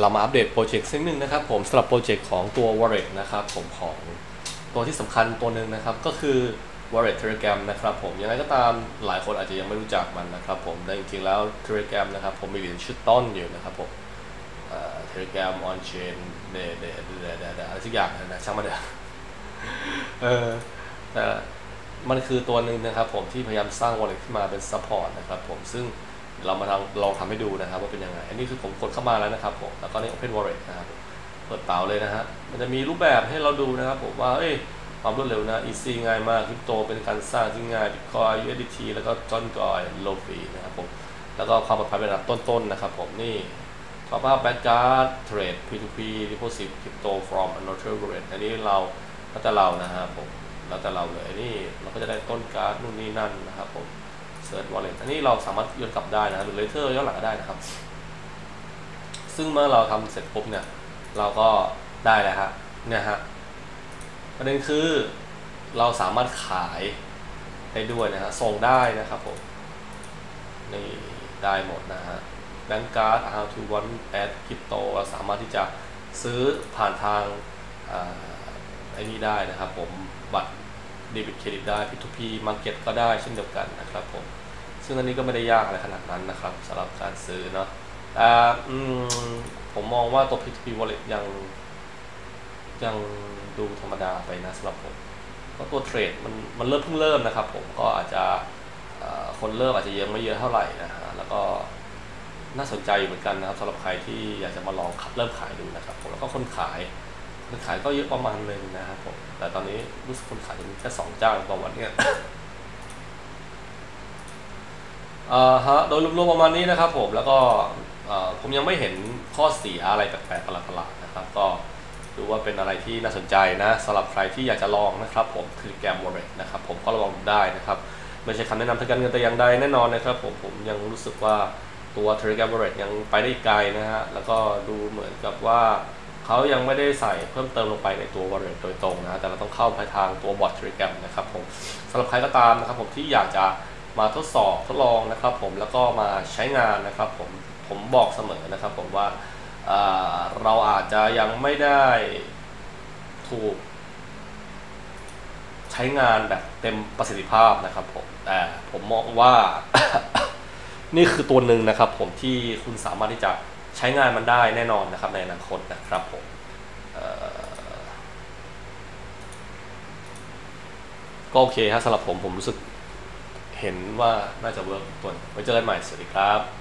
เรามาอัปเดตโปรเจกต์สักหนึ่งนะครับผมสำหรับโปรเจกต์ของตัว Wallet นะครับผมของตัวที่สำคัญตัวหนึ่งนะครับ ก็คือ Wallet Telegram นะครับผมยังไงก็ตามหลายคนอาจจะยังไม่รู้จักมันนะครับผมแต่จริงๆแล้ว Telegram นะครับผมมีเหรียญชื่อ TON อยู่นะครับผมเอ่อ Telegram on chain เดเดเดเดเดอะไรสักอย่างนะช่างมันเถอะเออแต่มันคือตัวหนึ่งนะครับผมที่พยายามสร้าง wallet ขึ้นมาเป็น support นะครับผมซึ่ง เรามาทำลองทำให้ดูนะครับว่าเป็นยังไง อันนี้คือผมกดเข้ามาแล้วนะครับผม แล้วก็นี่ open wallet นะครับ เปิดเป๋าเลยนะฮะ มันจะมีรูปแบบให้เราดูนะครับผมว่า เอ้ย ความรวดเร็วนะ easy ง่ายมากคริปโตเป็นการสร้างที่ง่าย bitcoin USDT แล้วก็จอนกอย low fee นะครับผม แล้วก็ความปลอดภัยเป็นระดับต้นๆนะครับผม นี่ top up bank card trade P2P deposit crypto from another wallet อันนี้เราแล้วแต่เรานะครับผม แล้วแต่เราเลยอันนี้เราก็จะได้ต้นการ์ดนู่นนี่นั่นนะครับผม search wallet อันนี้เราสามารถย้อนกลับได้นะหรือ later ย้อนหลังก็ได้นะครับ ซึ่งเมื่อเราทำเสร็จปุ๊บเนี่ย เราก็ได้แล้วฮะเนี่ยฮะประเด็นคือเราสามารถขายได้ด้วยนะฮะส่งได้นะครับผมนี่ได้หมดนะฮะแบงก์การ์ด how to want add crypto เราสามารถที่จะซื้อผ่านทางอ่าไอ้นี้ได้นะครับผมบัตร เดบิตเครดิตได้ P2P Market ก็ได้เช่นเดียวกันนะครับผม ซึ่งอันนี้ก็ไม่ได้ยากอะไรขนาดนั้นนะครับสำหรับการซื้อเนาะแต่อืมผมมองว่าตัว P2P Wallet ยัง ยังดูธรรมดาไปนะสำหรับผมเพราะตัวเทรดมันมันเริ่มเพิ่งเริ่มนะครับผมก็อาจจะคนเริ่มอาจจะยังไม่เยอะเท่าไหร่นะฮะแล้วก็น่าสนใจอยู่เหมือนกันนะครับสำหรับใครที่อยากจะมาลองขับเริ่มขายดูนะครับผมแล้วก็คนขาย คนขายก็เยอะประมาณหนึงนะครับผมแต่ตอนนี้รู้สึกคนขายจะมีแค่สองเจ้าต่อวันเนี่ยอ่าฮะโดยรวมๆประมาณนี้นะครับผมแล้วก็ผมยังไม่เห็นข้อเสียอะไรแปลกๆประหลาดๆนะครับ ก็ดูว่าเป็นอะไรที่น่าสนใจนะสำหรับใครที่อยากจะลองนะครับ ผมคือแกมวอร์เรนะครับผมก็ลองดูได้นะครับไม่ใช่คำแนะนำทางการเงินแต่อย่างใดแน่นอนนะครับผมผมยังรู้สึกว่าตัว Telegram Wallet ยังไปได้อีกไกลนะฮะ แล้วก็ดูเหมือนกับว่า เขายังไม่ได้ใส่เพิ่มเติมลงไปในตัว Wallet โดยตรงนะแต่เราต้องเข้าไปทางตัวบอท Telegram นะครับผมสำหรับใครก็ตามนะครับผมที่อยากจะมาทดสอบทดลองนะครับผมแล้วก็มาใช้งานนะครับผมผมบอกเสมอนะครับผมว่าเอ่อเราอาจจะยังไม่ได้ถูก ใช้งานแบบเต็มประสิทธิภาพนะครับผมแต่ผมมองว่า นี่คือตัวหนึ่งนะครับผมที่คุณสามารถที่จะ ใช้งานมันได้แน่นอนนะครับในอนาคตนะครับผมก็โอเคฮะสำหรับผมผมรู้สึกเห็นว่าน่าจะเวิร์กตัวไว้เจอกันใหม่สวัสดีครับ